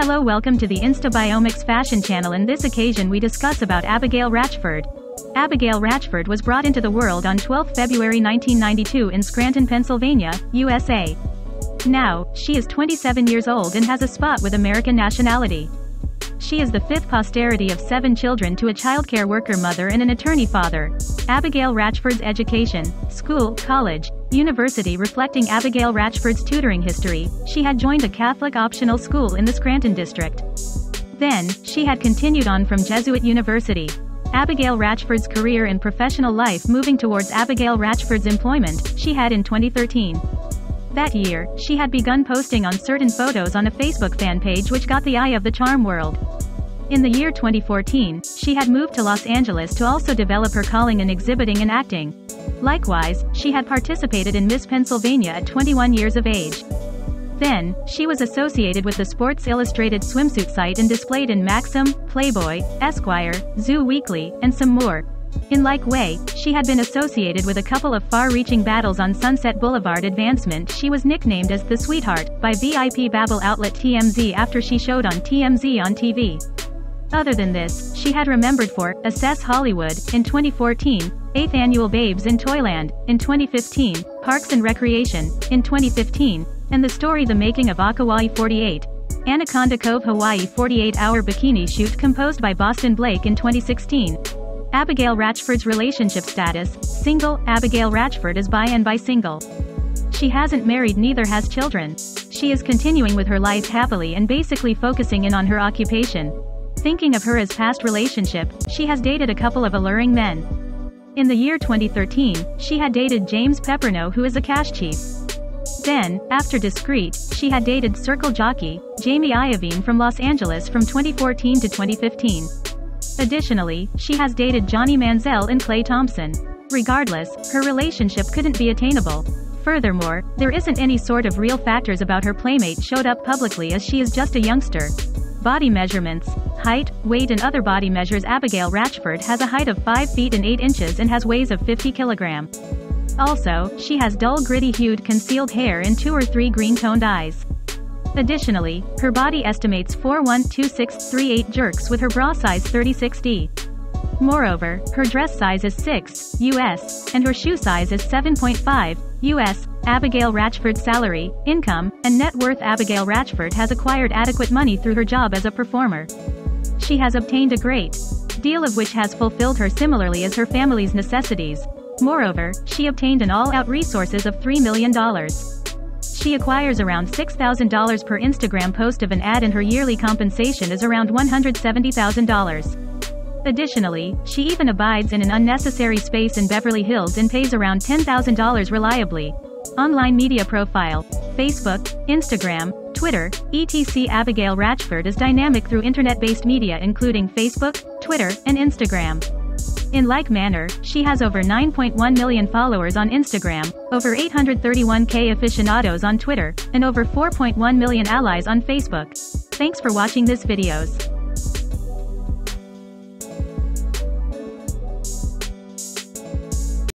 Hello welcome to the InstaBioMix fashion channel in this occasion we discuss about Abigail Ratchford. Abigail Ratchford was brought into the world on 12 February 1992 in Scranton, Pennsylvania, USA. Now, she is 27 years old and has a spot with American nationality. She is the fifth posterity of seven children to a childcare worker mother and an attorney father. Abigail Ratchford's education, school, college, university reflecting Abigail Ratchford's tutoring history, she had joined a Catholic optional school in the Scranton district. Then, she had continued on from Jesuit University. Abigail Ratchford's career and professional life moving towards Abigail Ratchford's employment, she had in 2013. That year, she had begun posting on certain photos on a Facebook fan page which got the eye of the charm world. In the year 2014, she had moved to Los Angeles to also develop her calling in exhibiting and acting. Likewise, she had participated in Miss Pennsylvania at 21 years of age. Then, she was associated with the Sports Illustrated swimsuit site and displayed in Maxim, Playboy, Esquire, Zoo Weekly, and some more. In like way, she had been associated with a couple of far-reaching battles on Sunset Boulevard advancement she was nicknamed as the Sweetheart, by VIP Babble outlet TMZ after she showed on TMZ on TV. Other than this, she had remembered for Access Hollywood in 2014, 8th Annual Babes in Toyland in 2015, Parks and Recreation in 2015, and the story The Making of Akawai 48. Anaconda Cove Hawaii 48-hour bikini shoot composed by Boston Blake in 2016. Abigail Ratchford's relationship status, single, Abigail Ratchford is bi and bisingle. She hasn't married neither has children. She is continuing with her life happily and basically focusing in on her occupation. Thinking of her as past relationship, she has dated a couple of alluring men. In the year 2013, she had dated James Pepperno who is a cash chief. Then, after Discreet, she had dated Circle Jockey, Jamie Iovine from Los Angeles from 2014 to 2015. Additionally, she has dated Johnny Manziel and Klay Thompson. Regardless, her relationship couldn't be attainable. Furthermore, there isn't any sort of real factors about her playmate showed up publicly as she is just a youngster. Body measurements. Height, weight and other body measures Abigail Ratchford has a height of 5 feet and 8 inches and has weighs of 50 kilogram. Also, she has dull gritty hued concealed hair and 2 or 3 green toned eyes. Additionally, her body estimates 412638 jerks with her bra size 36D. Moreover, her dress size is 6 US, and her shoe size is 7.5 US. Abigail Ratchford's salary, income, and net worth Abigail Ratchford has acquired adequate money through her job as a performer. She has obtained a great deal of which has fulfilled her similarly as her family's necessities. Moreover, she obtained an all-out resources of $3 million. She acquires around $6,000 per Instagram post of an ad and her yearly compensation is around $170,000. Additionally, she even abides in an unnecessary space in Beverly Hills and pays around $10,000 reliably. Online media profile Facebook, Instagram, Twitter, etc. Abigail Ratchford is dynamic through internet-based media including Facebook, Twitter, and Instagram. In like manner, she has over 9.1 million followers on Instagram, over 831k aficionados on Twitter, and over 4.1 million allies on Facebook. Thanks for watching this videos.